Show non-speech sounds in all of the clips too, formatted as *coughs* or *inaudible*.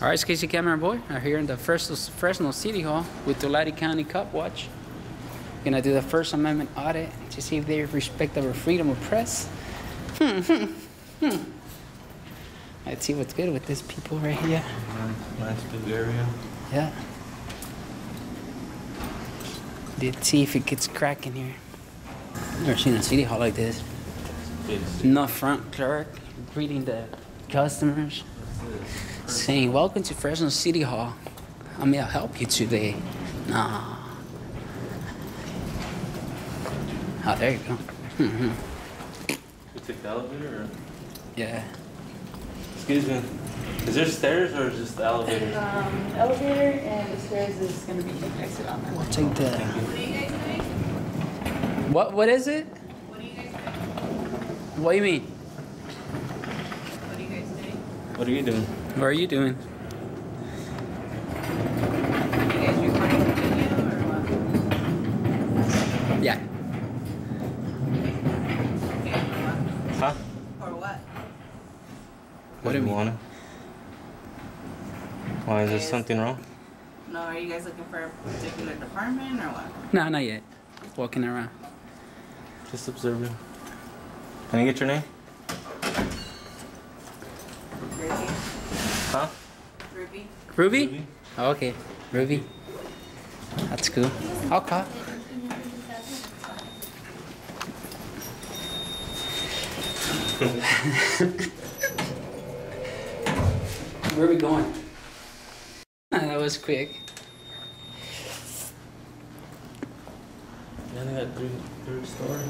All right, it's KC CameraBoy. I'm here in the Fresno, Fresno City Hall with Tulare County Cop Watch. Gonna do the First Amendment audit to see if they respect our freedom of press. Hmm, hmm, hmm. Let's see what's good with these people right here. Nice big area. Yeah. Let's see if it gets cracking here. Never seen a city hall like this. No front clerk greeting the customers, saying, "Welcome to Fresno City Hall. I may help you today." Nah. Oh, there you go. Mhm. We take the elevator or? yeah. Excuse me. Is there stairs or just the elevator? Um, elevator and the stairs is gonna be exit on that. We'll take the. What are you guys doing? What? What is it? What are you guys doing? What do you mean? What are you guys doing? What are you doing? What are you doing? Are you guys recording the video or what? Yeah. Huh? what? For what? What do you mean? want Why is there something wrong? No, are you guys looking for a particular department or what? No, not yet. Walking around. Just observing. Can I get your name? Ruby? Huh? Ruby? Ruby? Ruby? Oh, okay. Ruby. That's cool. Okay. *laughs* Where are we going? that was quick. Yeah, they got three, third story.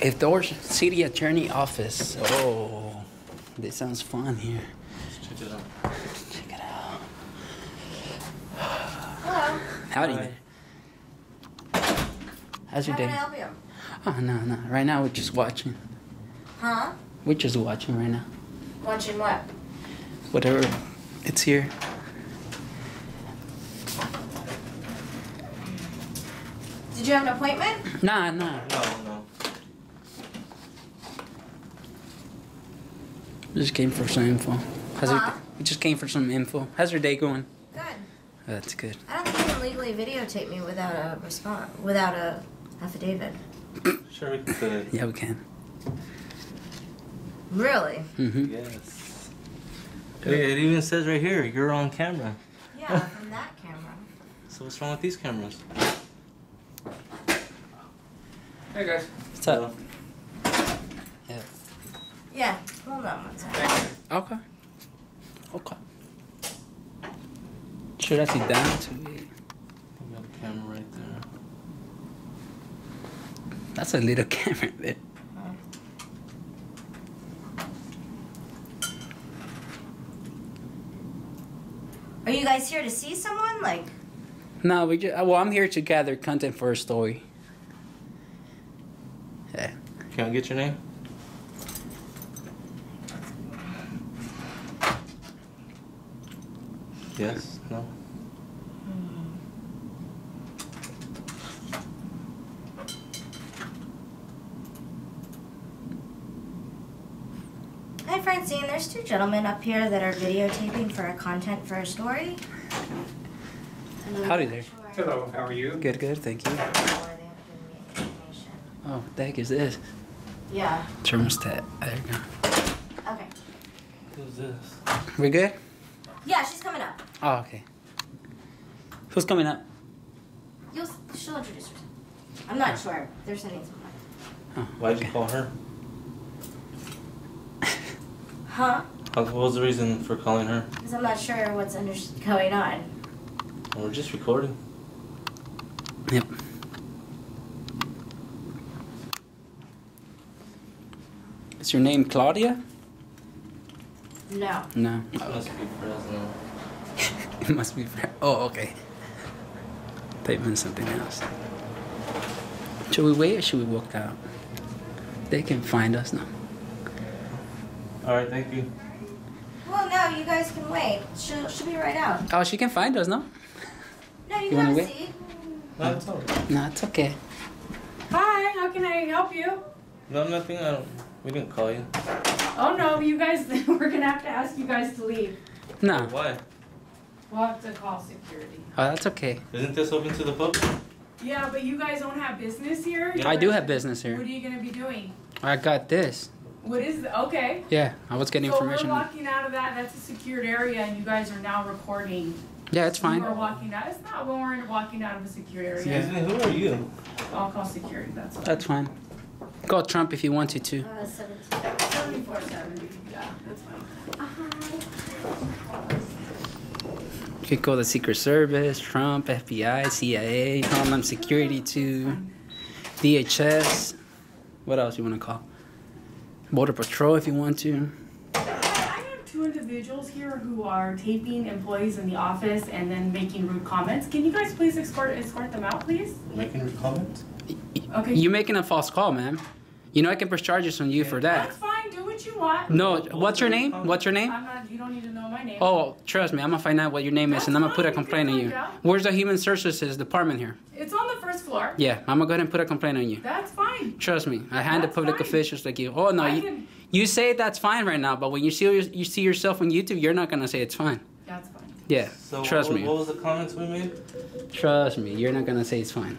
If Doors City Attorney Office. Oh, this sounds fun here. Let's check it out. Check it out. Hello. Howdy Hi. there. How's your How can I day? help you? Oh no, no. Right now we're just watching. Huh? We're just watching right now. Watching what? Whatever. It's here. Did you have an appointment? Nah, nah. No, no. We just came for some info. How's Huh? your, we just came for some info. How's your day going? Good. That's good. I don't think you can legally videotape me without a response, without a affidavit. *laughs* Sure, we can fit it. Yeah, we can. Really? Mm-hmm. Yes. Hey, it even says right here, you're on camera. Yeah, from that camera. So what's wrong with these cameras? Hey guys. What's up? Yeah. Yeah. Hold on one second. Okay. Okay. Should I sit down to it? We got a camera right there. That's a little *laughs* camera bit. Are you guys here to see someone? Like, No, we just. Uh, well, I'm here to gather content for a story. Yeah. Can I get your name? Yes? No? Mm-hmm. hi Francine, there's two gentlemen up here that are videotaping for a content for a story. And I'm Howdy there. Hello, how are you? Good, good. Thank you. why they haven't given me information. Oh, what the heck is this? Yeah. Thermostat. There you go. Okay. Who's this? We good? Yeah, she's coming up. Oh, okay. Who's coming up? You'll, she'll introduce herself. I'm not sure. They're sending someone. Oh, ah, Why'd you call her? *laughs* Huh? What was the reason for calling her? Because I'm not sure what's under- going on. We're just recording. Yep. Is your name Claudia? No. No. This must be Fresno. *laughs* it must be. Fr- Oh, okay. They meant something else. Should we wait or should we walk out? They can find us now. Alright, thank you. Well, no, you guys can wait. She'll, she'll be right out. Oh, she can find us, no? No, you, You can wanna have a wait? seat. No, it's alright. No, it's okay. Hi, how can I help you? No, nothing. I don't. We didn't call you. Oh no, you guys, *laughs* we're gonna have to ask you guys to leave. No. Why? We'll have to call security. Oh, that's okay. Isn't this open to the public? Yeah, but you guys don't have business here? Yeah. I do have business here. What are you gonna be doing? I got this. What is, the- okay. Yeah, I was getting So we're information. walking out of that, that's a secured area and you guys are now recording. Yeah, it's fine. We're walking out, it's not when we're walking out of a secured area. Excuse me, who are you? I'll call security, that's fine. That's fine. Call Trump if you want to too. Uh, 17. Seventy-four seventy, yeah, that's fine. You could call the Secret Service, Trump, FBI, CIA, Homeland Security too, DHS. What else you want to call? Border Patrol if you want to. I have two individuals here who are taping employees in the office and then making rude comments. Can you guys please escort, escort them out, please? Making rude comments? Okay. You're making a false call, man. You know I can press charges on you for that. Want. No, what's your name? Um, what's your name? I'm not, you don't need to know my name. Oh, trust me, I'm gonna find out what your name is and I'm gonna put a complaint on you you. can find out. Where's the Human Services Department here? It's on the first floor. Yeah, I'm gonna go ahead and put a complaint on you. That's fine. Trust me, I handle That's public fine. officials like you. Oh no, I you, can- you say that's fine right now, but when you see you see yourself on YouTube, you're not gonna say it's fine. That's fine. Yeah, So trust what, me. what was the comments we made? Trust me, you're not gonna say it's fine,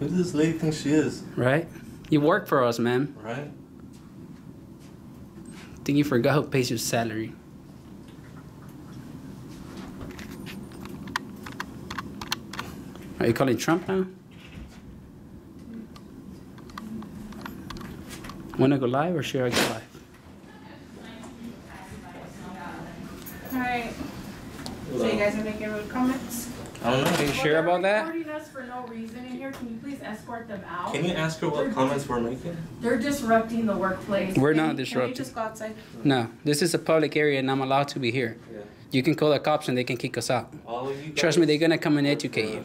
Who does this lady think she is? right? You work for us, man. Right? Think you forgot who pays your salary? Are you calling Trump now? Wanna go live or should I go live? Alright. So you guys are making rude comments? I don't know. Are you Well, sure about that? Recording us for no reason in here. Can you please escort them out? Can you ask her what comments we're making? They're disrupting the workplace. We're Can not you- Can disrupting. you just go outside? No, this is a public area and I'm allowed to be here. Yeah. You can call the cops and they can kick us out. All of you. Trust me, they're gonna come and educate you.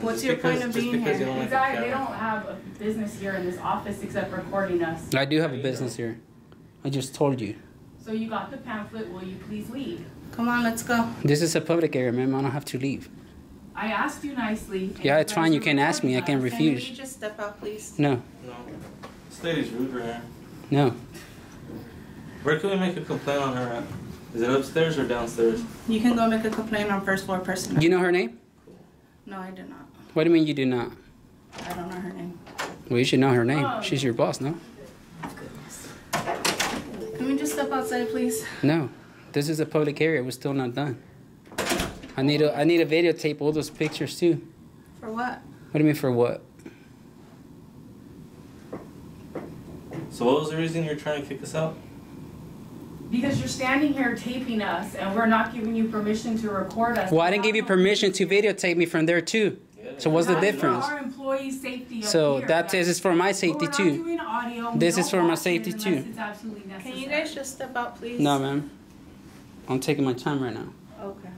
What's Just your because- point of being here? you don't like guys, they don't have a business here in this office except recording us. I do have a business here. I just told you. So you got the pamphlet, will you please leave? Come on, let's go. This is a public area, ma'am. I don't have to leave. I asked you nicely. Yeah, it's fine. You are can ask me. I recording can refuse. Can you just step out, please? No, No. This lady's rude right here. no. Where can we make a complaint on her at? Is it upstairs or downstairs? You can go make a complaint on first floor personnel. You know her name? No, I do not. What do you mean you do not? I don't know her name. Well, you should know her name. Oh. She's your boss, no? Goodness. Can we just step outside, please? No. This is a public area. We're still not done. I need a I need a videotape all those pictures too. For what? What do you mean for what? So what was the reason you're trying to kick us out? Because you're standing here taping us and we're not giving you permission to record us. Well, I didn't give you permission to videotape me from there too. So what's the difference? Our employee safety up So here. that is for my But safety we're not too. doing audio. This is for my safety too. Absolutely necessary. Can you guys just step out, please? No, ma'am. I'm taking my time right now. Okay.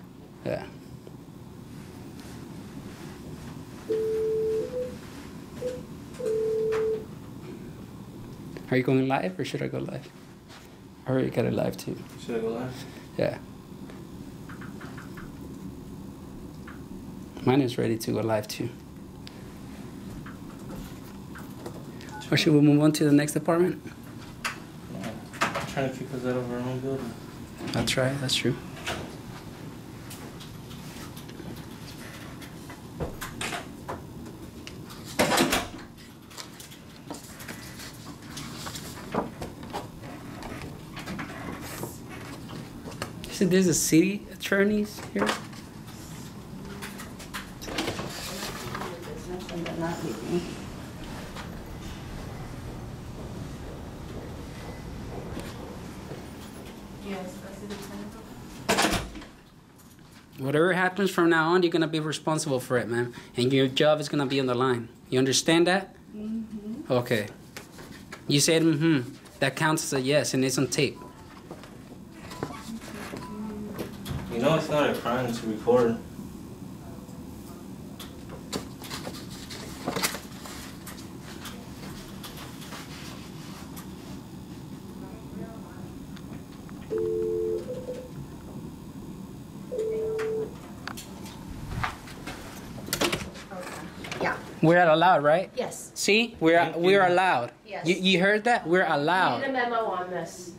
Yeah. Are you going live or should I go live? I already got it live too. Should I go live? Yeah. Mine is ready to go live too. Or should we move on to the next department? No. Trying to kick us out of our own building. That's right, that's true. So there's a city attorneys here? Yes. Whatever happens from now on, you're gonna be responsible for it, man. And your job is gonna be on the line. You understand that? Mm-hmm. Okay. You said mm-hmm. That counts as a yes, and it's on tape. It's not a crime to record. Yeah. We're allowed, right? Yes. See, we're Thank we're you. allowed. Yes. You, you heard that? We're I need a allowed. memo on this.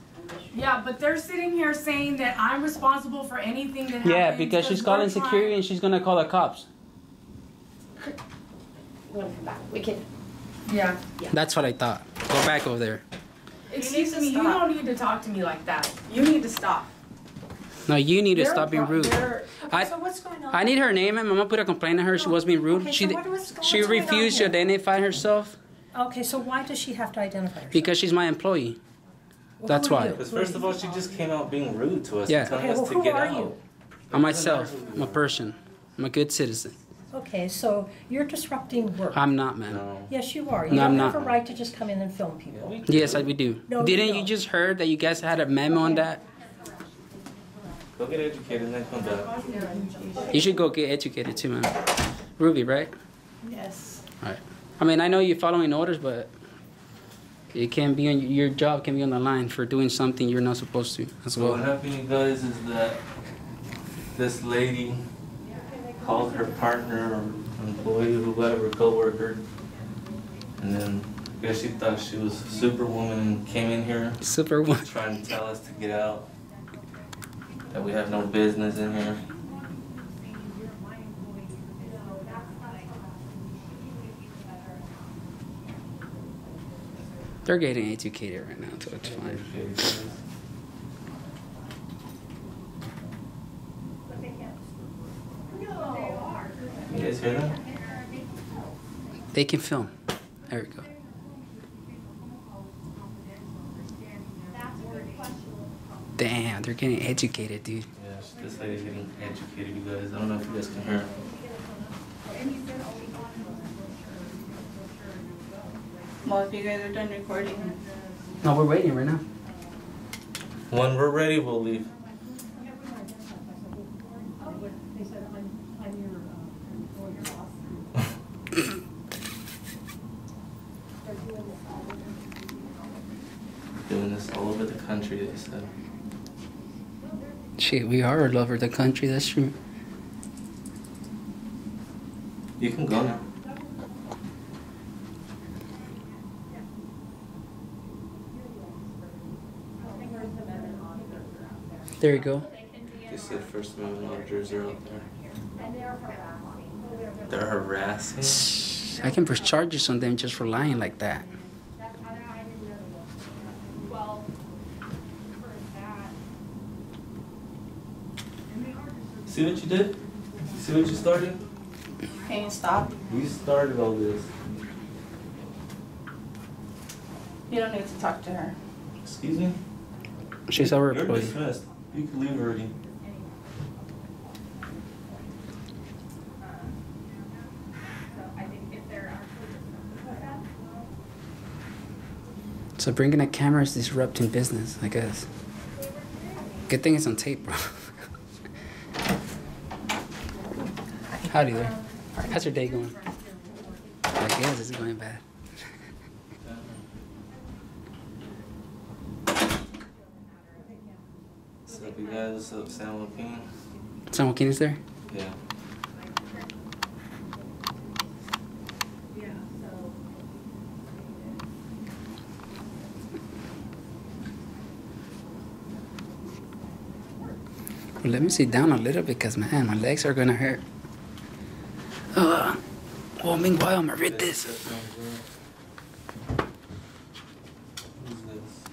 Yeah, but they're sitting here saying that I'm responsible for anything that happens. Yeah, because she's calling we're trying- security and she's gonna call the cops. We're gonna come back. We can. Yeah. That's what I thought. Go back over there. Excuse to me, you don't need to talk to me like that. You need to stop. No, you need to They're stop being rude. they're- I, So what's going on? I need her name, and I'm gonna put a complaint on her. She was being rude. Okay, She so what was- she going on refused to identify herself Okay, so why does she have to identify herself? because she's my employee. Well, that's why. Because first of all, she just came out being rude to us, Yeah. and telling Okay, us well, to who get are out. you? I'm myself. I'm a person. I'm a good citizen. Okay, so you're disrupting work. I'm not, man. No. Yes, you are. You No, I'm don't have not. a right to just come in and film people. We- Yes, I we do. No, Didn't you don't. just heard that you guys had a memo on that? Go get educated and then come back. You should go get educated too, man. Ruby, right? Yes. Right. I mean, I know you're following orders, but it can be on your job can be on the line for doing something you're not supposed to as So what well. happened, you guys, is that this lady called her partner or employee, or whoever, coworker, and then I guess she thought she was superwoman and came in here Superwoman. trying to tell us to get out. That we have no business in here. They're getting educated right now, so it's fine. They can film. There we go. Damn, they're getting educated, dude. Yes, this lady's getting educated, you guys. I don't know if you guys can hear. Well, if you guys are done recording, No, we're waiting right now. When we're ready, we'll leave. *coughs* Doing this all over the country, they said. Shit, we are all over the country. That's true. You can go now. There you go. They said First Amendment auditors are out there. They're harassing. I can press charges on them just for lying like that. See what you did? See what you started? can you stop? You started all this. You don't need to talk to her. Excuse me? She's our You're employee. You can leave already. So bringing a camera is disrupting business, I guess. Good thing it's on tape, bro. *laughs* Howdy there. How's your day going? I guess it's going bad. What's up, you guys? What's up, San Joaquin? San Joaquin is there? Yeah. Well, let me sit down a little because, man, my legs are gonna hurt. Uh, well, meanwhile, I'm gonna read this. Who's this?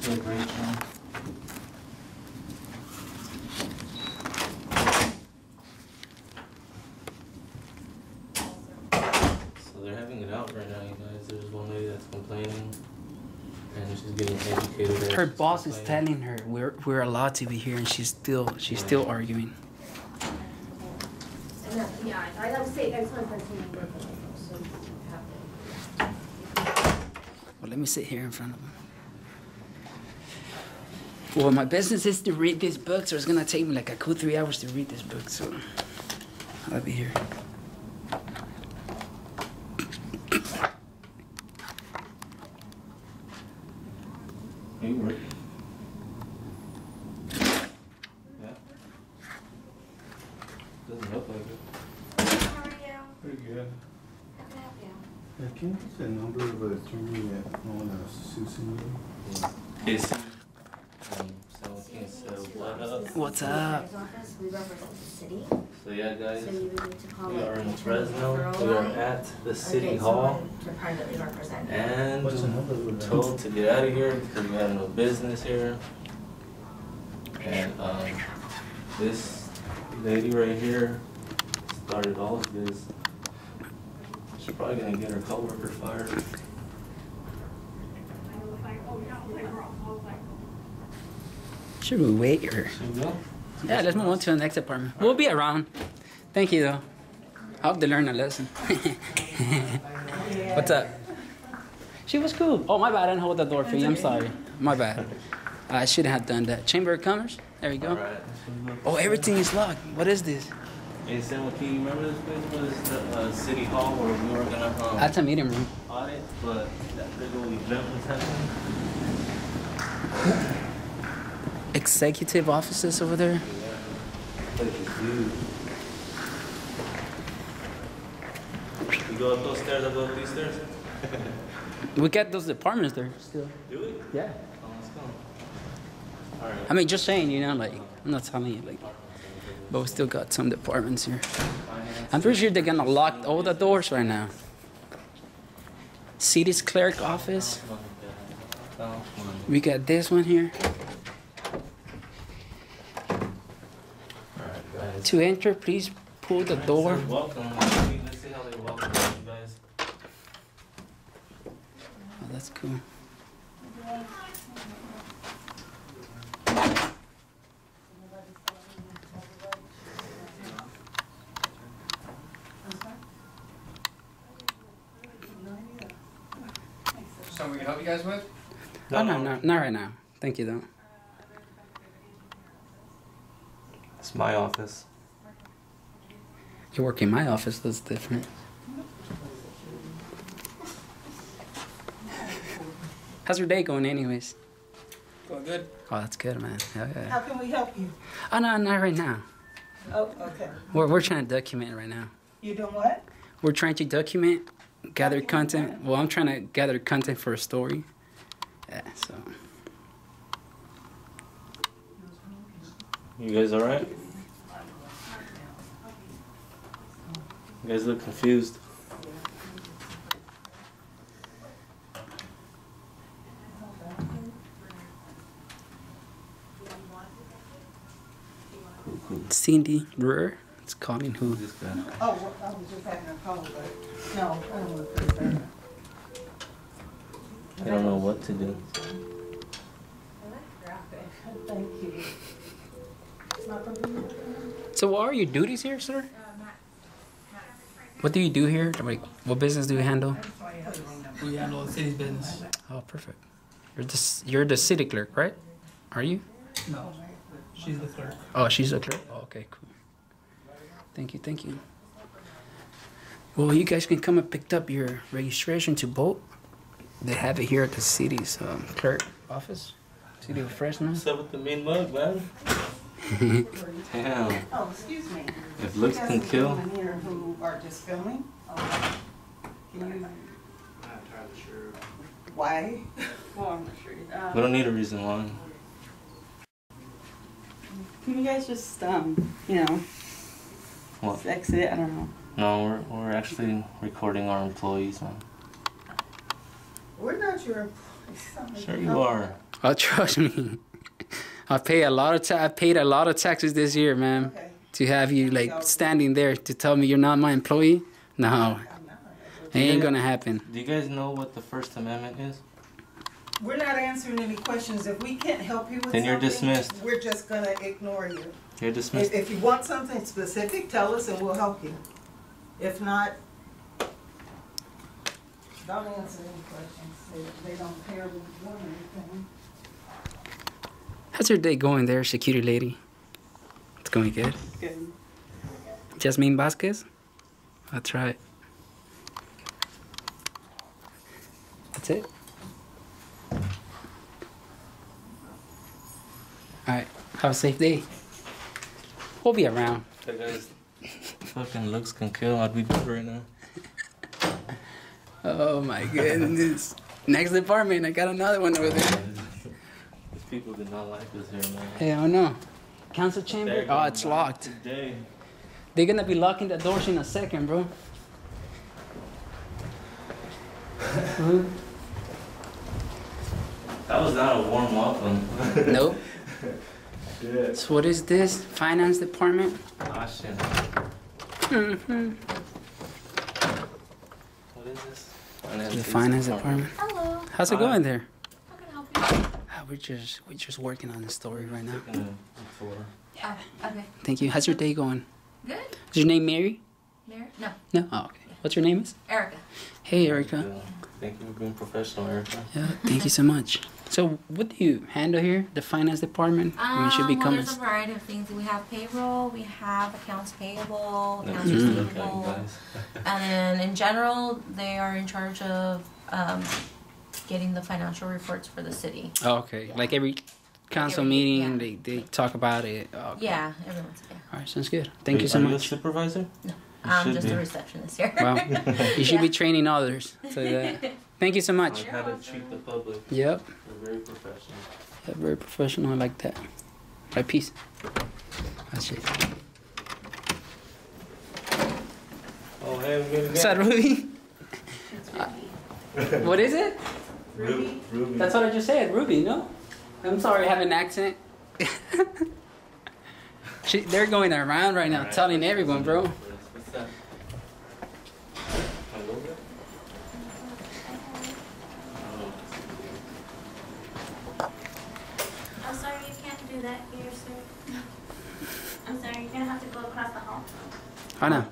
This is Rachel. So they're having it out right now, you guys. There's one lady that's complaining, and she's getting educated. Boss is telling her we're we're allowed to be here, and she's still she's still arguing. That, yeah, I, I would say that's not personally so you have to. Well, let me sit here in front of him. Well, my business is to read this book, so it's gonna take me like a cool three hours to read this book. So I'll be here. Are you working? Yeah. Doesn't look like it. How are you? Pretty good. How can I help you? Yeah, can you give the number of an attorney that wanna sue somebody? Casey. Um, seventeen, so what up? What's up? Mayor's office, we represent the city, So yeah, guys, so you would need to call we it are in attorney Fresno. referral We are line at the or city get hall. someone To privately represent. And What's the number of the- told to get out of here because we have no business here. And um, this lady right here started all of this. She's probably gonna get her coworker fired. Should we wait or? Should we go? Yeah, let's move on to the next department. We'll be around. Thank you, though. I hope they learn a lesson. *laughs* What's up? She was cool. Oh, my bad. I didn't hold the door for you. I'm sorry. My bad. I shouldn't have done that. Chamber of Commerce. There you go. Alright. Oh, everything is locked. What is this? Hey Sam, can you remember this place? What is the uh, city hall where we were gonna um, That's a meeting room. audit, but that big old event was *laughs* happening? Executive offices over there. Place is huge. You go up those stairs, I go up these stairs? *laughs* We got those departments there still. Do we? Yeah. Oh. I mean, just saying, you know, like, I'm not telling you, like, but we still got some departments here. I'm pretty sure they're gonna lock all the doors right now. City's clerk office. Come on, Come on. We got this one here. Alright, guys. To enter, please pull the door. Welcome. Let's see, how they welcome you guys. Oh, that's cool. Something we can help you guys with? Oh, no, no, not right now. Thank you, though. It's my office. You work in my office, that's different. How's your day going, anyways? Going good. Oh, that's good, man. Hell yeah. How can we help you? Oh, no, not right now. Oh, okay. We're, we're trying to document right now. You doing what? We're trying to document, gather content. Well, I'm trying to gather content for a story. Yeah, so. You guys alright? You guys look confused. Cindy Brewer. It's calling who? This guy. Oh, well, I was just having a call, but no, I don't want to put. I don't know what to do. Thank you. It's not gonna be. So, what are your duties here, sir? What do you do here? Like, what business do you handle? We handle the city's business. Oh, perfect. You're the you're the city clerk, right? Are you? No, she's the clerk. Oh, she's a clerk. Oh, okay, cool. Thank you, thank you. Well, you guys can come and pick up your registration to vote. They have it here at the city's um, clerk office, City of Fresno. What's up with the mean mug, man? Damn. Oh, excuse me. If looks can kill. here who are just filming. Oh, Can you? I'm not entirely sure. Why? Well, I'm not sure. We don't need a reason why. Can you guys just, um, you know, What? exit? I don't know. No, we're, we're actually recording our employees, man. We're not your employees. Sure you are. Oh, trust me. I pay a lot of ta- I paid a lot of taxes this year, man. Okay. To have you like standing there to tell me you're not my employee? No, it ain't gonna happen. Do you guys know what the First Amendment is? We're not answering any questions. If we can't help you with Then you're dismissed. We're just gonna ignore you. You're If, dismissed. if you want something specific, tell us and we'll help you. If not, don't answer any questions. They, they don't care what you're or anything. How's your day going there, security lady? It's going good. Good. Jasmine Vasquez? That's right. That's it? Alright, have a safe day. We'll be around. That guy's fucking looks can kill. I'd be dead right now. *laughs* Oh my goodness. Next department, I got another one over there. These people did not like us here, man. Hell no. Council chamber? Oh, it's locked. Today. They're gonna be locking the doors in a second, bro. *laughs* That was not a warm welcome. *laughs* Nope. Shit. So what is this? Finance department? Ah, shit. Mm-hmm. What is this? The finance department. Hello, How's it Hi. going there? how can I help you? Ah, we're just we're just working on the story right now. Taking a a tour. Oh, okay. Thank you. How's your day going? Good. Is your name Mary? Mary? No, No. Oh, okay. What's your name is? Erica. Hey, Erica. Yeah. Thank you for being professional, Erica. Yeah. Thank you so much. So, what do you handle here? The finance department? I mean, should be Um, well, there's a variety of things. We have payroll, we have accounts payable, accounts used to look receivable. *laughs* And then in general, they are in charge of, um, getting the financial reports for the city. Oh, okay. Like every council every- meeting, yeah. they, they talk about it. Oh, okay. Yeah, everyone's, yeah. All right. Sounds good. Thank Are you so are You a much. supervisor? No, I'm should just be. a receptionist here. Wow. *laughs* You should be training others. So that. Uh, *laughs* thank you so much. Like how to treat the public. Yep. They're very professional. Yeah, very professional. I like that. Right, peace. That's it. Oh, hey, we good Is that Ruby? *laughs* what is it? Ruby. Ruby. That's what I just said, Ruby. No, I'm sorry, I have an accent. *laughs* she, they're going around right now, Alright, telling everyone, bro. What's that? My logo? I'm sorry, you can't do that here, sir. I'm sorry, you're gonna have to go across the hall. Oh no. Um,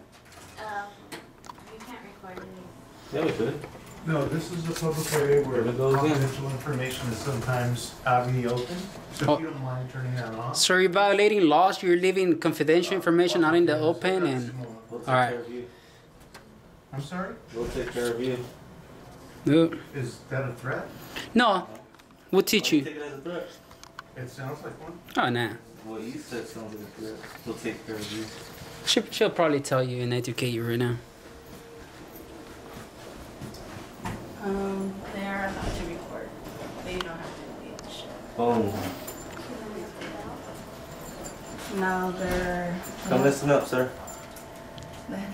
you can't record any. Yeah, we could. No, this is a public area where There it goes, yeah. confidential information is sometimes out in the open. So Oh. if you don't mind turning that off. So you're violating laws. You're leaving confidential uh, information out in the open, and We'll take Alright. care of you. I'm sorry? We'll take care of you. no, Is that a threat? no, we'll teach Why you. Take it as a threat. It sounds like one. Oh nah, What you said sounds like a threat. We'll take care of you. she, she'll probably tell you and educate you right now. Um, they are allowed to record. They don't have to engage. Oh, Now they're. come listen up, sir.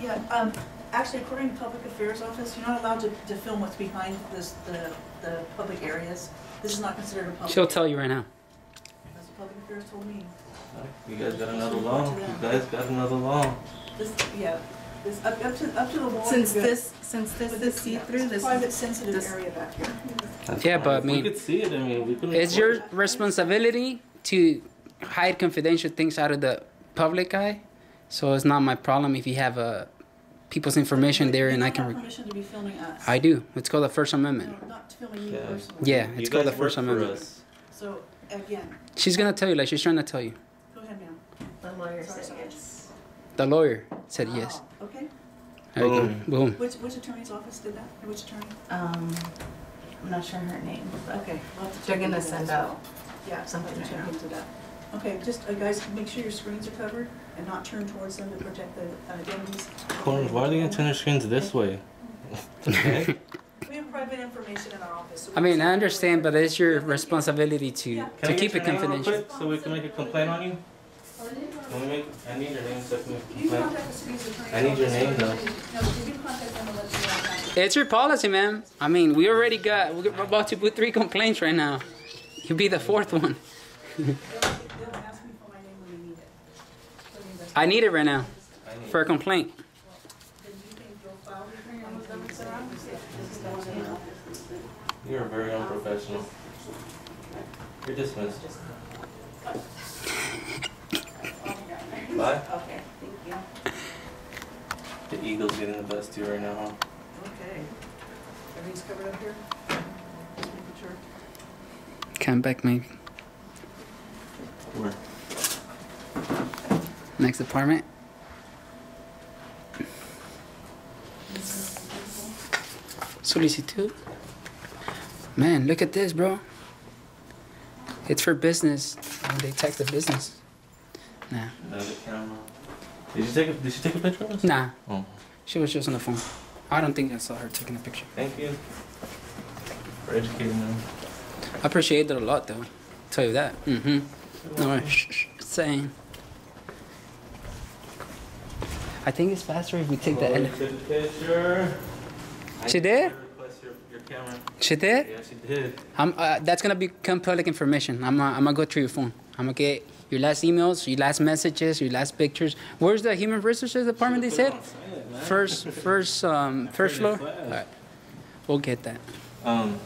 Yeah, um, actually, according to Public Affairs Office, you're not allowed to, to film what's behind this, the, the public areas. This is not considered a public. She'll tell you right now. That's what Public Affairs told me. You guys got another law. You guys got another law. This, yeah, this, up, up to, up to the wall. Since this, since this But is yeah, see-through, it's this Private is, sensitive this- area back here. That's Yeah, fine. but I mean- we could see it. I mean, we could. It's your responsibility to hide confidential things out of the public eye. So it's not my problem if you have uh, people's information there and I can. don't have Re- permission to be filming us. I do. It's called the First Amendment. No, not filming you Yeah. personally. Yeah, You it's called the guys work First for Amendment. us. So, again, She's gonna tell you, like she's trying to tell you. go ahead, ma'am. The lawyer Sorry, said sorry. yes. The lawyer said yes. Oh, Okay, There. Boom. Boom. which, which attorney's office did that, which attorney? um, I'm not sure her name, Okay. we'll have to they're check gonna into that send as well. out Yeah, something something check right into that. Okay, just, uh, guys, make sure your screens are covered and not turn towards them to protect the identities. Corners, why are they gonna turn their screens this way? okay. *laughs* We have private information in our office. so I mean, I understand, but it's your responsibility to Yeah. to keep get it your name real confidential. quick so we can make a complaint on you? Can we make? I need your name so I can make a You complaint. contact the city's attorney. I need your name, though. No, you can contact them and let them know. It's your policy, man. I mean, we already got. We're about to put three complaints right now. You'll be the fourth one. They'll, they'll ask me for my name when they need it. for the investigation. I need it right now for a complaint. Then you think you'll file your name with them, et cetera? This is going on. You're very unprofessional. You're dismissed. Bye. Okay, thank you. The eagle's getting the best of you right now, huh? Okay. Everything's covered up here? Just making sure. Come back, maybe. Where? Next apartment. Solicitud. Man, look at this, bro. It's for business. Oh, they tax the business. Nah, Another camera. Did you take a, did she take a picture of us? nah. Oh. She was just on the phone. I don't think I saw her taking a picture. Thank you for educating them. I appreciate it a lot, though. Tell you that. Mm-hmm. No, worries. shh, shh, saying. I think it's faster if we take the took picture. She did? Your, your camera. She did? Yeah, she did. I'm, uh, that's gonna become public information. I'm, uh, I'm gonna go through your phone. I'm gonna get your last emails, your last messages, your last pictures. Where's the human resources department? They said first, first, um, first floor. Pretty. All right. We'll get that. Um,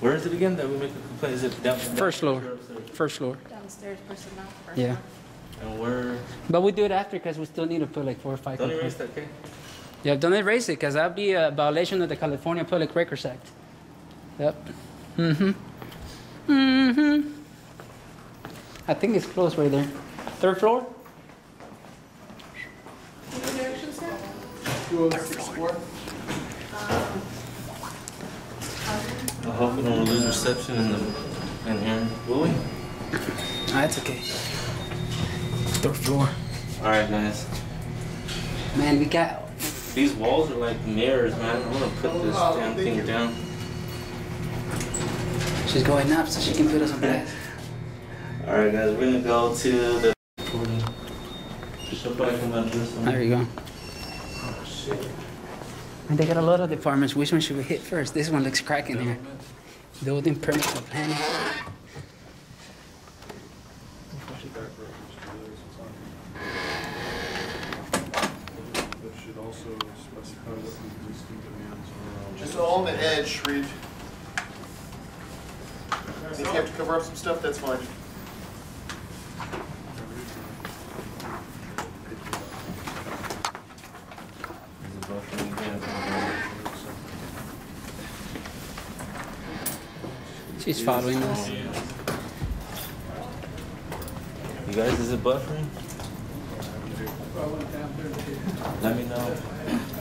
where is it again that we make a complaint? Is it down? First floor. downstairs or upstairs? First floor. Downstairs personnel. first Yeah. floor. And where? But we do it after because we still need to put like four or five. Don't complaints. erase that, okay? Yeah, don't erase it because that'd be a violation of the California Public Records Act. Yep. Mm-hmm. Mm-hmm. I think it's close right there. Third floor? I hope we don't lose reception in the in here. Will we? It's okay. Third floor. All right, guys. Man, we got. These walls are like mirrors, man. I want to put this damn thing down. She's going up so she can put us on blast. All right, guys. We're gonna go to the. Should come out this one. There you go. Oh, shit. And they got a lot of departments. Which one should we hit first? This one looks cracking here. Building permits and planning. That should also specify what the existing demands are. Just on the edge, Reed. If you have to cover up some stuff, that's fine. Is it buffering again? She's following us. You guys, is it buffering? Let me know.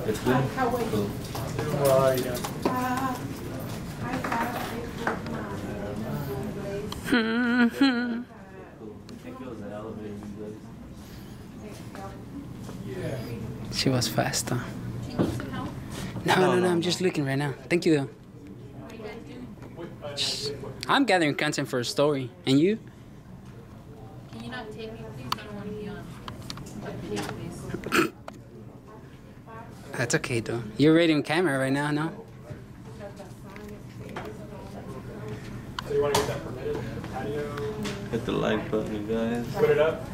It's good? Cool. Cool. I think it was an elevator, you guys. She was faster. No, no, no, I'm just looking right now. Thank you, though. I'm gathering content for a story. And you? Can you not take me, please? I don't want to be on a video, please. That's okay, though. You're ready on camera right now, no? So you want to get that permitted patio? Hit the like button, you guys. Put it up?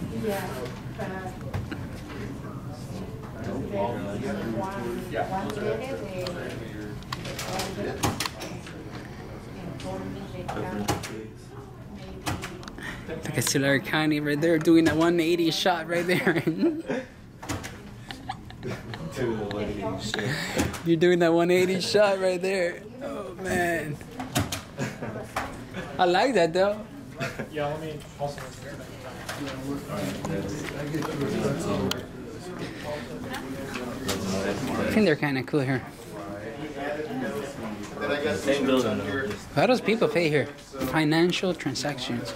Look at Tulare County right there doing that 180 shot right there. *laughs* You're doing that 180 shot right there. Oh, man. I like that, though. Yeah, let me also. I think they're kind of cool here. Then I got Same building on though. here. just- How does people pay here? Financial transactions.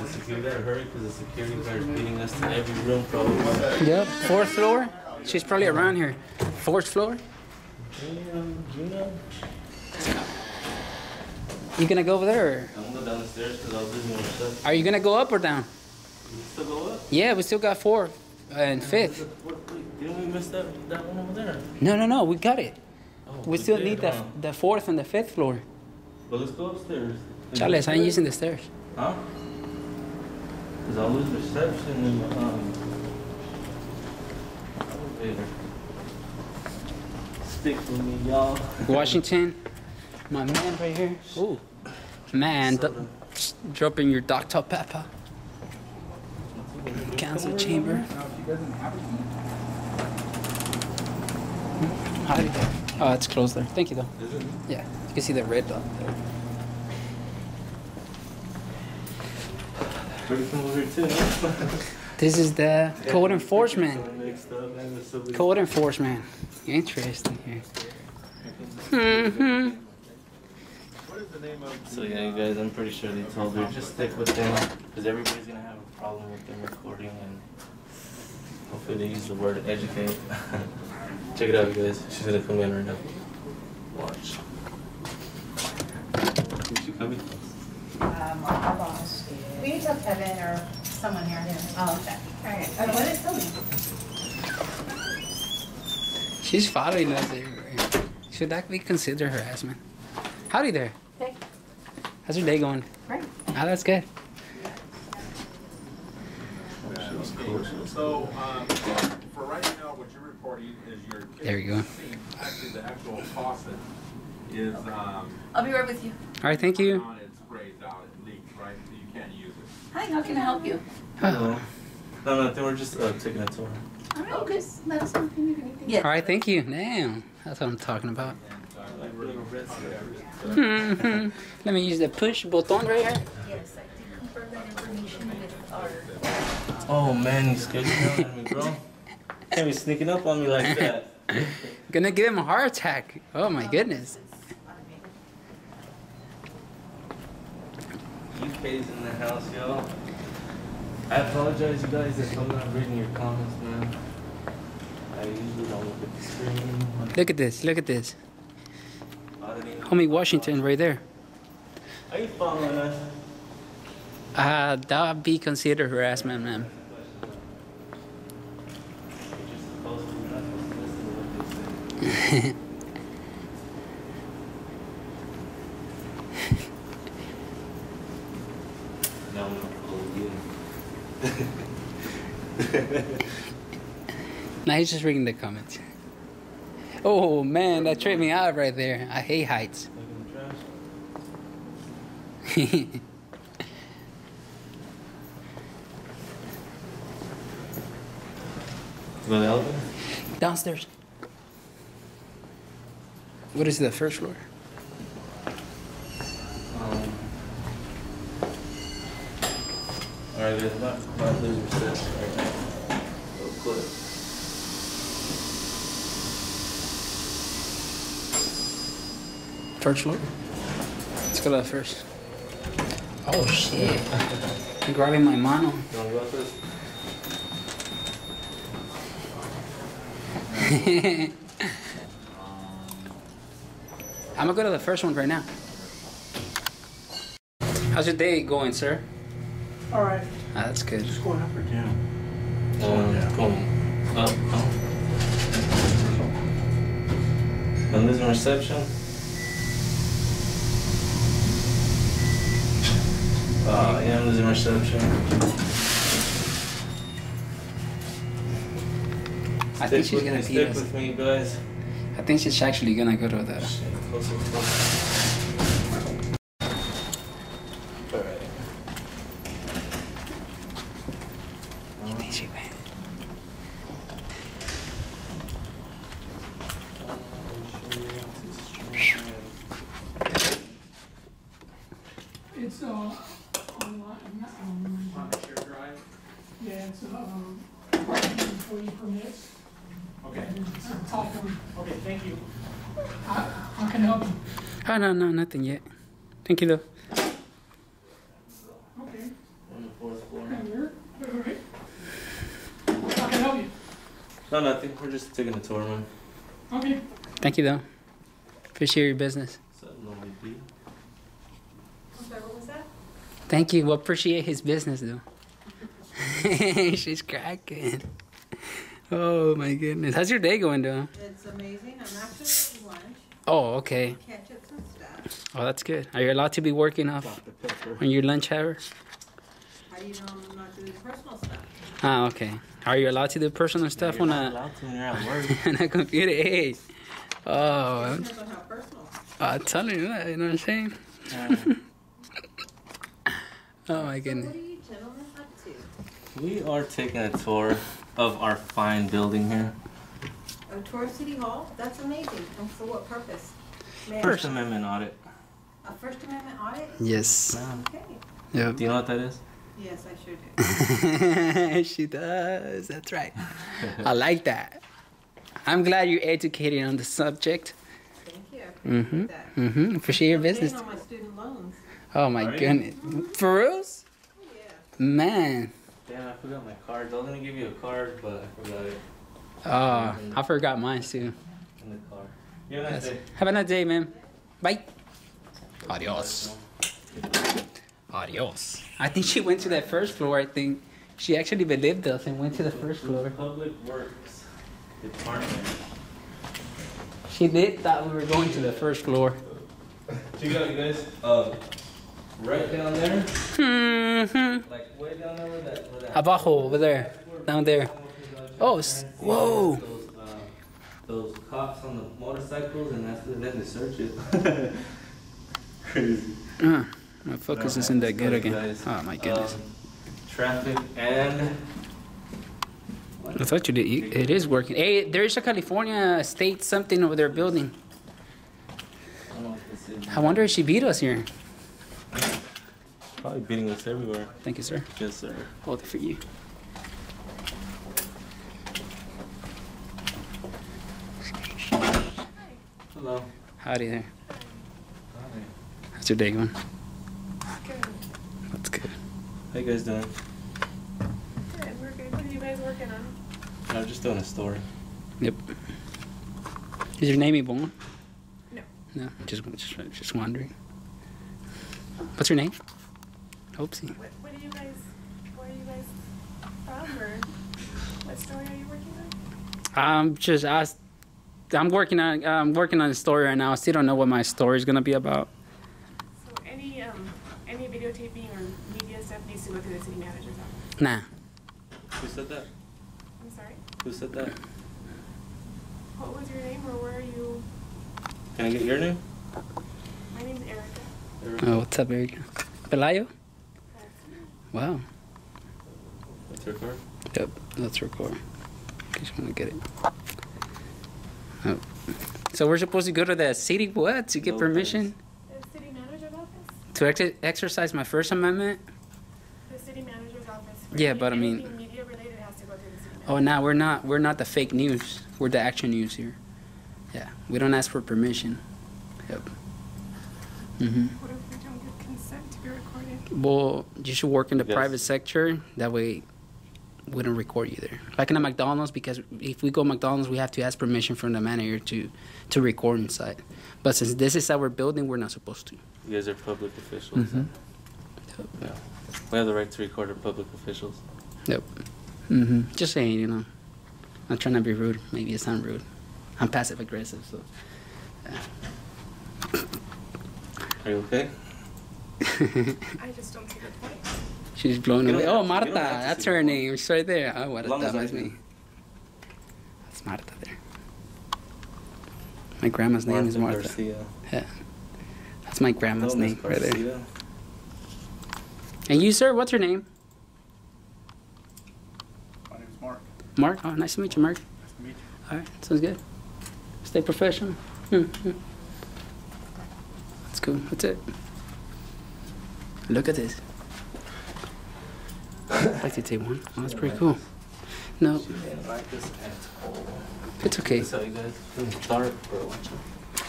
The security better hurry because the security guard's beating us to every room probably. Yep. Fourth floor? She's probably around here. Fourth floor? Damn, Gina. You gonna go over there? Or I'm gonna go down the stairs because I was losing my stuff. are you gonna go up or down? You still go up? Yeah, we still got fourth and fifth. Didn't we miss that, that one over there? No, no, no. We got it. Oh, We still did, need the, huh? the fourth and the fifth floor. But let's go upstairs. Charles, it I'm using the stairs. Huh? Because I'll lose reception in the um, elevator. Stick with me, y'all. *laughs* Washington, my man right here. Ooh, man, d- dropping your Dr. Pepper. Council chamber. How do you Oh, it's closed there. Thank you, though. Is it? Yeah, you can see the red dot there. Pretty from over here too. no? This is the code enforcement. So mixed up, man. There's so many- Code enforcement. Interesting here. hmm So yeah, you guys, I'm pretty sure they told her just stick with them because everybody's gonna have a problem with them recording and Hopefully they use the word educate. *laughs* Check it out, you guys. She's gonna come in right now. Watch. Is she coming? Um, our boss. We need to tell Kevin or someone here. Oh, okay. All right. Uh, what is filming? She's following us everywhere. Should that be considered harassment? Howdy there. Hey. How's your day going? Great. Ah, that's good. So, um, for right now, what you're reporting is your. There you go. Actually, the actual faucet is, um, I'll be right with you. All right, thank you. on its sprayed out, it leaks, right, so you can't use it. Hi, how can I help you? Hello. No, no, they were just uh, taking a tour. All right, just let us know if you need anything. All right, thank you. Damn, that's what I'm talking about. uh. *laughs* Let me use the push button right here. Yes, I did confirm that information with our. Oh man, you scared the hell out of me, bro. Can't be sneaking up on me like that. Gonna give him a heart attack. Oh my goodness. UK's in the house, yo. I apologize, you guys, if I'm not reading your comments, man. I usually don't look at the screen. Look at this. Look at this. Homie Washington right there. Are you following us? Uh, that would be considered harassment, man. No, I'm not following. Now he's just reading the comments. Oh man, that tripped me out right there. I hate heights. *laughs* Go to the elevator? Downstairs. What is the first floor? Um, Alright, guys, about, about lose your steps right now. Go clip. First floor? Let's go to the first. Oh shit. I'm grabbing my mano. You wanna go up *laughs* I'm gonna go to the first one right now. How's your day going, sir? All right. Ah, that's good. Just going up or down? Um, going up, up. I'm losing reception. Uh, yeah, I'm losing reception. I think she's gonna me, beat us. with me, guys. I think she's actually gonna go to the. Closer, closer. Alright. It's, uh, online, not online. On the shared drive? Yeah, it's, um, parking employee permits. Okay. It's a top one. Okay, thank you. How, how can I help you? Oh no, no, nothing yet. Thank you though. Okay. On the fourth floor. Come here. All right. How can I help you? No, nothing. We're just taking a tour, man. Okay. Thank you though. Appreciate your business. So, no big deal. I'm sorry, what was that? Thank you. Well, appreciate his business though. *laughs* She's cracking. Oh my goodness. How's your day going though? It's amazing. I'm actually at lunch. Oh, okay. Catch up some stuff. Oh, that's good. Are you allowed to be working off on your lunch hour? How do you know I'm not doing personal stuff? Ah, okay. Are you allowed to do personal stuff on not a allowed to when you're at work. *laughs* on a computer? Hey. Oh, I'm, Depends on how personal. I'm telling you that. You know what I'm saying? *laughs* oh my goodness. What are you gentlemen up to? We are taking a tour of our fine building here. A tour of City Hall? That's amazing. And for what purpose? May I- First Amendment audit. A First Amendment audit? Yes. Okay. Yep. Do you know what that is? Yes, I sure do. *laughs* she does. That's right. I like that. I'm glad you're educated on the subject. Thank you. Mm-hmm. that. Mm-hmm. Appreciate your business. on my student loans. Oh my Are you? goodness. For reals? Man. Damn, I forgot my cards. I was gonna give you a card, but I forgot it Oh, I forgot mine too. in the car. You have a nice day. Have a nice day, man. Bye. Adios. Adios. I think she went to that first floor. I think she actually believed us and went to the first floor. Public Works Department. She did thought we were going to the first floor. Check it out, you guys. Uh, right down there, Mm-hmm. like way down there where that, where that. Abajo, over there. Down there. Oh, whoa. Those, uh, those cops on the motorcycles, and that's and then they search it. *laughs* Crazy. Uh, my focus isn't that good again. guys. Oh my goodness. Um, traffic and. I thought you did. It is working. Hey, there's a California state something over there building. I don't know if this is. I wonder if she beat us here. Probably beating us everywhere. Thank you, sir. Yes, sir. Hold it for you. Hello. Howdy there. Hi. How's your day going? Good. That's good. How you guys doing? Good, we're good. What are you guys working on? I'm just doing a story. Yep. Is your name Yvonne? No. No, just just just wondering. What's your name? Oopsie. What, what are you guys, where are you guys from or what story are you working on? I'm just I, I'm working on I'm working on a story right now. I still don't know what my story is gonna be about. So any, um, any videotaping or media stuff needs to go through the city manager's office. Nah. Who said that? I'm sorry? Who said that? What was your name or where are you? Can I get your name? My name's Erica. Oh, what's up, Erica? Pelayo? Wow. Let's record. Yep. Let's record. Just want to get it. Oh. So we're supposed to go to the city what to get No permission The city manager's office? to ex- exercise my First Amendment? The city manager's office. For Yeah, any- but I mean- media related has to go through the city manager. Oh, now we're not. We're not the fake news. We're the action news here. Yeah, we don't ask for permission. Yep. Mhm. What if we don't give consent to be recorded? Well, you should work in the Yes. private sector. That way, we don't record you there. Like in a McDonald's, because if we go McDonald's, we have to ask permission from the manager to to record inside. But since this is our building, we're not supposed to. You guys are public officials. Mhm. Yeah. We have the right to record our public officials. Yep. hmm Just saying, you know. I'm trying to be rude. Maybe it's not rude. I'm passive aggressive, so. Are you okay? I just don't see the point. She's blown away. Oh, to- Marta. don't have to That's her name. It's right there. Oh, what As long as that's do. me. That's Marta there. My grandma's name is Martha. Garcia. Yeah. That's my grandma's Hello, name right there. Garcia. And you, sir, what's your name? My name's Mark. Mark? Oh, nice to meet you, Mark. Nice to meet you. All right, sounds good. Stay professional. Hmm, hmm. That's cool. That's it. Look at this. I'd like to take one. Oh, that's pretty cool. No, She like this at all. it's okay. That's you guys it's dark, bro. Watch.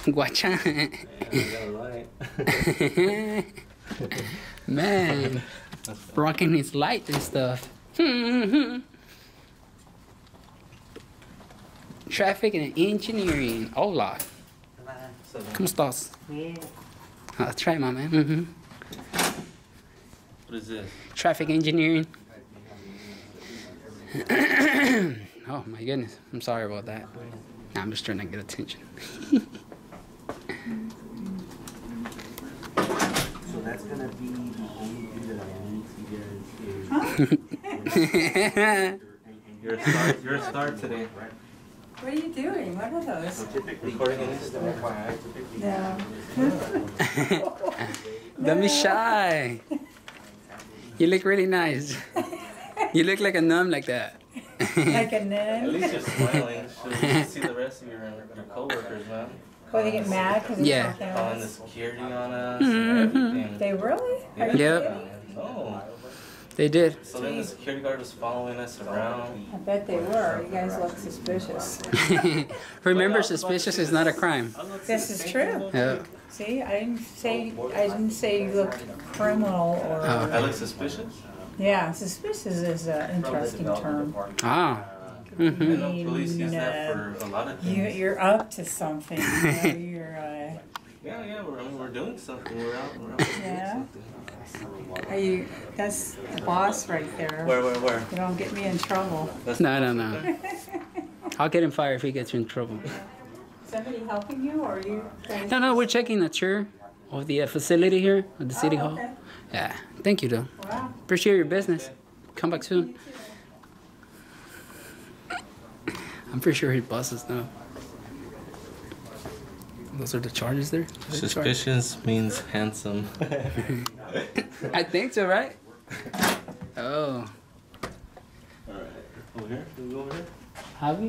Guacha. *laughs* Yeah, I got a light. *laughs* Man, That's rocking his light and stuff. *laughs* Traffic and engineering. Hola. So, ¿Cómo estás? Ah, That's right, my man. hmm what is this? Traffic engineering. *coughs* oh my goodness. I'm sorry about that. Nah, I'm just trying to get attention. *laughs* So that's gonna be the only thing that I need to get is. You're a star. You're a star today. What are you doing? What are those? So typically. Recording in this just FYI, typically- No. Don't be shy. You look really nice. You look like a nun like that. Like a nun. At least you're smiling. So you see the rest of your your coworkers, man. Oh, they get mad because it's Yeah. on Calling the security on us Mm-hmm. everything. They really? Are Yeah. you Yep. kidding? No. They did. So then the security guard was following us around. I bet they were. You guys look suspicious. *laughs* Remember, suspicious is not a crime. This is true. Yeah. See, I didn't say, I didn't say you looked criminal or. Oh. I look suspicious? Yeah, suspicious is an interesting term. Ah. I Mm-hmm. know police use that for a lot of You, things. you're up to something, you know, *laughs* you're, uh, Yeah, yeah, we're, I mean, we're doing something, we're out, we're out doing Yeah. something. are you, that's the boss right there. Where, where, where? You don't get me in trouble. That's No, no, no. *laughs* I'll get him fired if he gets you in trouble. Somebody helping you or are you? No, no, we're checking the chair of the uh, facility here at the city Oh, hall. okay. Yeah, thank you, though. Wow. Appreciate your business. Come back soon. *coughs* I'm pretty sure he buses now. Those are the charges there? Suspicious means handsome. *laughs* I think so, right? Oh, Alright, over here? Can we go over here? have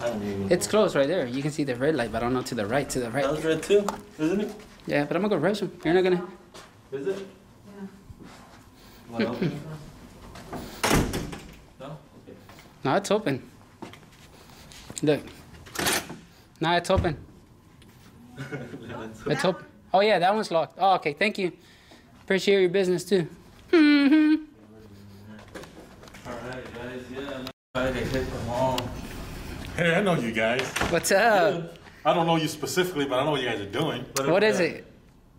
we? I don't even. It's close right there. You can see the red light, but I don't know to the right, to the right. That right. was red too, isn't it? Yeah, but I'm gonna go race him. You're not gonna. Is it? Wanna open? No? Okay. No, it's open. Look. No, it's open. Let's- *laughs* It's open. Oh yeah, that one's locked. Oh, okay. Thank you. Appreciate your business too. *laughs* Mm -hmm. Alright, guys, yeah, try to hit them all. Hey, I know you guys. What's up? I don't know you specifically, but I know what you guys are doing. What is it?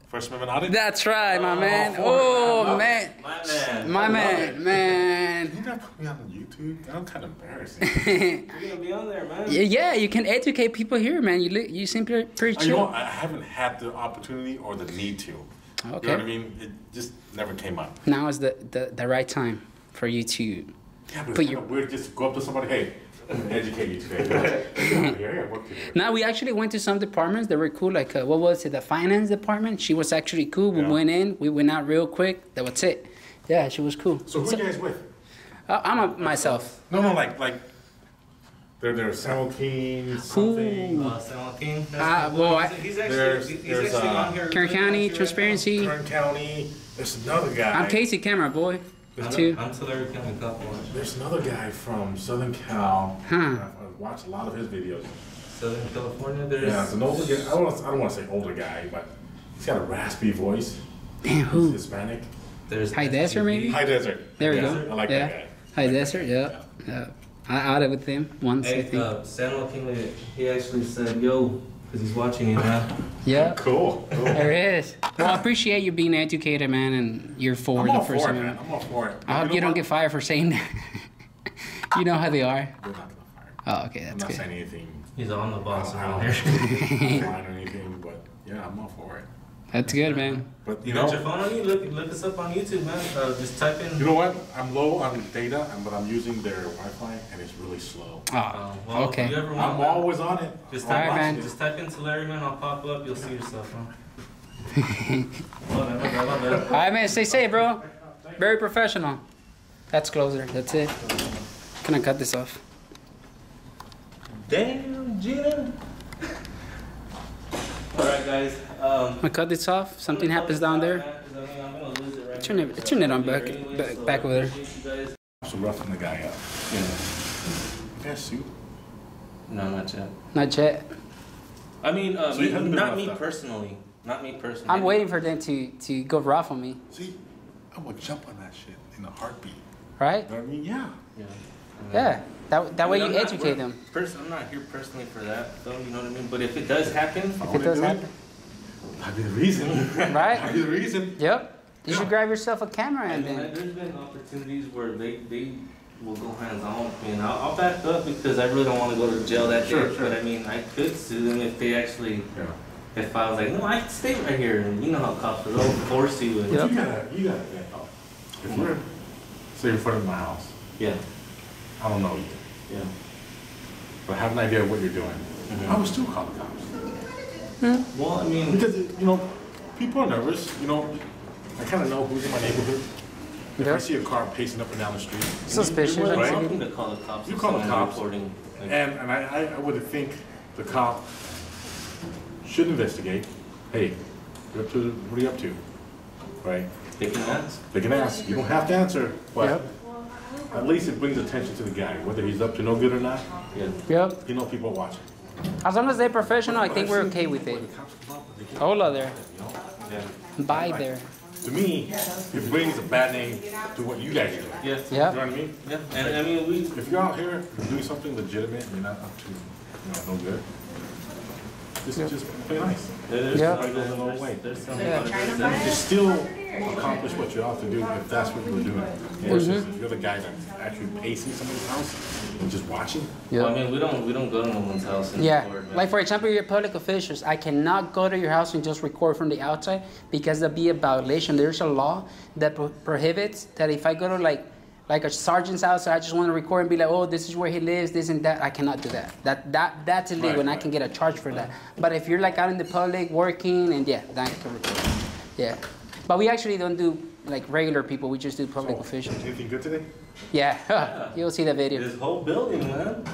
First Amendment audit? That's right, my man. for. Oh man, My man. my man, man. You gotta put me on YouTube. I'm kind of embarrassing. *laughs* You're gonna be on there, man. Yeah, yeah, you can educate people here, man. You li- you seem pretty, pretty Uh, you know. I haven't had the opportunity or the need to. Okay. You know what I mean? It just never came up. Now is the, the, the right time for you to Yeah, but put it's your. kind of weird just to go up to somebody, hey, I'm gonna *laughs* educate you today. Get out of here, I got work to do. Now we actually went to some departments that were cool. Like uh, what was it? The finance department. She was actually cool. We Yeah. went in. We went out real quick. That was it. Yeah, she was cool. So who you guys with? Uh, I'm a, myself. No, no, like, like, they're, they're San Joaquin, something. Uh, San Joaquin. that's Ah, the well, one. I- he's actually, There's- he's there's, actually uh, on here. Kern County Transparency. Kern County. There's another guy. I'm KC CameraBoy. I'm, Too. I'm Tulare County Cop Watch. There's another guy from Southern Cal. Huh. I've I've watched a lot of his videos. Southern California, there's. Yeah, it's an older guy. I don't, wanna- I don't want to say older guy, but he's got a raspy voice. Damn He's who? Hispanic. There's High Desert, maybe? High Desert. There we High go. I like yeah. that guy. High Desert. Yeah. Yeah. I outed with him once. I Hey, think. uh, San Joaquin, he actually said, yo, because he's watching you now. *laughs* yeah. *laughs* Cool. cool. There it is. Well, I appreciate you being educated, man, and you're for I'm the all first for it, man. amendment. I'm all for it. I hope know you don't what? get fired for saying that. *laughs* you know how they are. They're not gonna fire. Oh, okay, that's I'm not good. saying anything. He's on the boss I around don't here. line or anything, but yeah, I'm all for it. That's good, man. But You you got your phone on you? Look, look us up on YouTube, man. Uh, just type in. you know what? I'm low on data, and- but I'm using their Wi-Fi, and it's really slow. Oh, Uh, well, okay. If you ever want, I'm always on it. just type, right, man. just type in Tulare, man. I'll pop up. You'll see yourself, huh? Well, my bad. All right, man. Stay safe, bro. Very professional. That's closer. That's it. Can I cut this off? Damn, Gina. *laughs* All right, guys. Um, I cut this off. Something happens down there. Turn it, turn it on back, back, back over there. So roughing the guy up. Yeah. Yeah, suit. No, not yet. Not yet. I mean, uh, So you me- haven't been not roughed me up? personally. Not me personally. I'm waiting for them to to go rough on me, See, I would jump on that shit in a heartbeat. right? You know what I mean? Yeah. Yeah. Yeah. That that I way mean, you I'm not- educate them. Pers- I'm not here personally for that, though. You know what I mean? But if it does happen, If it does happen, That'd be the reason. *laughs* right? That'd be the reason. Yep. You should grab yourself a camera I and mean, then. there's been opportunities where they, they will go hands on with me, and I'll, I'll back up because I really don't want to go to jail that Sure, day. sure. But I mean, I could sue them if they actually, Yeah. if I was like, no, I can stay right here, and you know how cops are, they'll force you. And, Yep. You gotta, you gotta get up. If we're, say, in front of my house, Yeah, I don't know you, yeah. but I have an idea of what you're doing. Mhm. I would still call the cops. Well, I mean, Because, you know, people are nervous, you know, I kind of know who's in my neighborhood. If I see a car pacing up and down the street. Suspicious. you're Right. welcome to call the cops. You call the cops. Reporting, like, And, and I, I- I would think the cop should investigate, hey, you're up to, what are you up to? Right? they can ask. They can ask, you don't have to answer, but Yep. at least it brings attention to the guy, whether he's up to no good or not, Yeah. Yep. you know people are watching. As long as they're professional, I think we're okay with it. The cops come up, they get- Hola there. Yeah. Bye there. to me, it brings a bad name to what you guys do. Yes. Yeah. You know what I mean? Yeah, and I mean, we, If you're out here doing something legitimate, you're not up to, you know, no good, just, just play nice. There's Yeah. some- Goes a long there's- way. there's some Yeah. You still accomplish what you're out to do if that's what you were doing. Mm-hmm. Versus if you're the guy that's actually pacing somebody's house and just watching. Well, I mean, we don't, we don't go to no one's house and Yeah, record, man. like for example, you're public officials. I cannot go to your house and just record from the outside because that'd be a violation. There's a law that pro- prohibits that if I go to like like a sergeant's house, so I just want to record and be like, oh, this is where he lives, this and that. I cannot do that. That that that's illegal, Right, and I can get a charge for that. But if you're like out in the public working, and yeah, then I can record. Yeah, but we actually don't do like regular people. We just do public officials. Anything good today? Yeah, *laughs* you'll see the video. This whole building, man.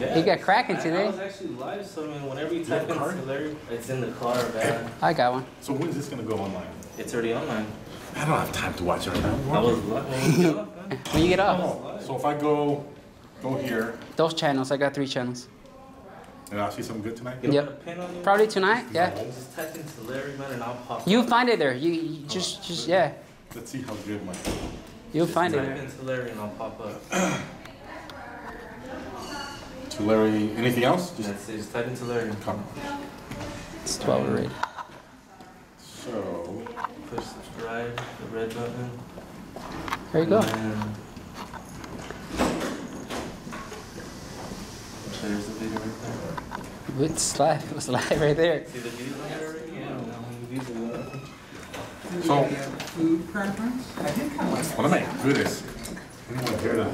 Yeah. He got cracking I- today. I was actually live, so I mean, whenever you You type a in card? Larry, it's in the car, man. I got one. So when's this gonna go online? It's already online. I don't have time to watch it right now. I was live. *laughs* when you get off, man. When you get off, So if I go, go here, those channels. I got three channels. and I'll see something good tonight? You don't Yep. put a pin on you? Probably tonight. Yeah. Just type in Larry, man, and I'll pop You find it there. You, you just, just yeah. Let's see how good my. You'll find it type there. in Larry and I'll pop up. *clears throat* Tulare, anything else? Just That's it. Just type in Larry. come. It's 12 already. So, Push subscribe, the red button. There you go. And there's the video right there. It's live. It's live right there. See the views on there? Yeah. How many views we got? so Food preference? I did kind of what am I good at? Anyone here that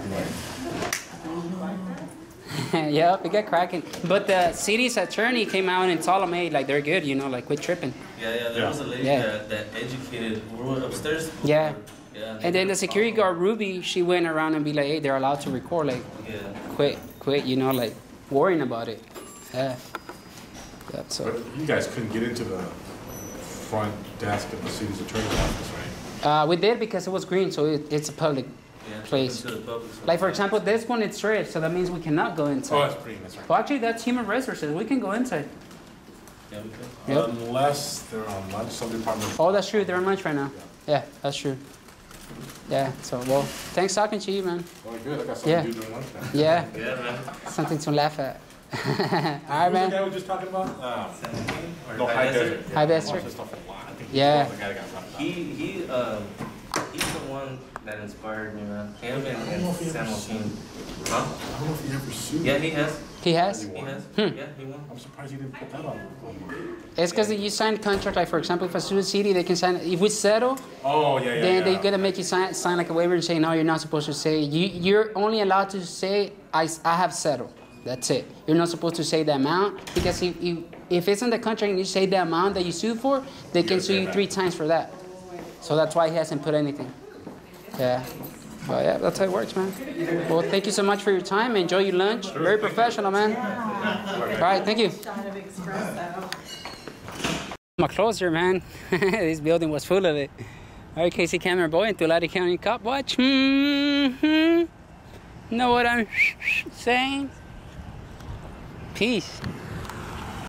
*laughs* *laughs* yep, it got cracking. But the city's attorney came out and told them, hey, like they're good, you know, like quit tripping. Yeah, yeah. There Yeah. was a lady Yeah. that, that educated. We were upstairs. Yeah. Yeah. And then the security guard Ruby, she went around and be like, hey, they're allowed to record, like Yeah. quit, quit, you know, like worrying about it. Yeah. Yep, so. But you guys couldn't get into the front desk of the city's attorney's office, right? Uh, we did because it was green, so it, it's a public Yeah. place. Open the public, Like for example, this one it's red, so that means we cannot go inside. Oh, that's pretty, that's right. Well, actually, that's human resources. We can go inside. Yeah, we could. Yep. Unless they're on lunch, some department. Oh, that's true. They're on lunch right now. Yeah, that's true. Yeah. So, well, thanks talking to you, man. Oh, good, I got something Yeah. to do during lunch now. Yeah. *laughs* Yeah, man. Something to laugh at. *laughs* All right, Who's the man. guy we were just talking about? Uh, Or no, High High Desert? Desert. High Yeah, Desert. watch his stuff a lot. I think Yeah. the guy that got dropped out. He he um he's the one that inspired me, man. Him and, and San Joaquin. Huh? I don't know if he ever sued. Yeah, he has. He has. He has. Hmm. Yeah, he won. I'm surprised he didn't put that on. It's because you sign contract. Like for example, if a student city, they can sign. If we settle, Oh, yeah, yeah, then yeah. they're gonna make you sign sign like a waiver and say no, you're not supposed to say. You you're only allowed to say I, I have settled. That's it. You're not supposed to say the amount because if you if it's in the contract and you say the amount that you sued for, they can sue you that. three times for that. So that's why he hasn't put anything. Yeah. But yeah, that's how it works, man. Well, thank you so much for your time. Enjoy your lunch. Very professional, man. All right, thank you. My closer, man. *laughs* this building was full of it. All right, KC CameraBoy and Tulare County Cop Watch. hmm Know what I'm saying? Peace.